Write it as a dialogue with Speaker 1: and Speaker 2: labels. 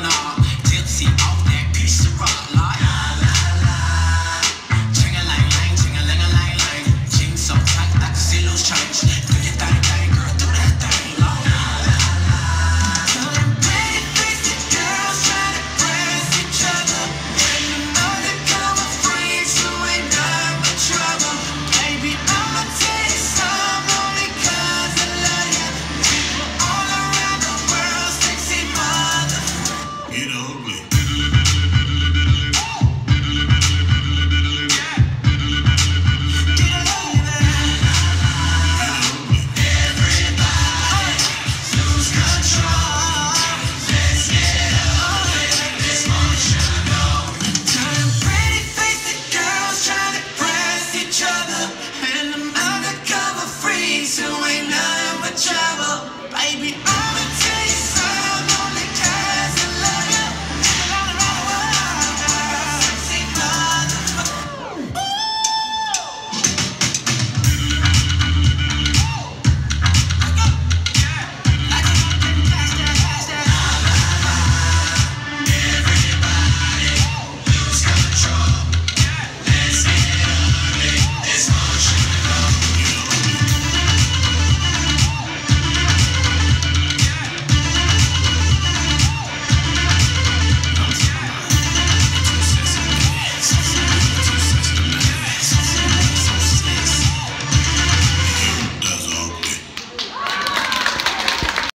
Speaker 1: No. baby. I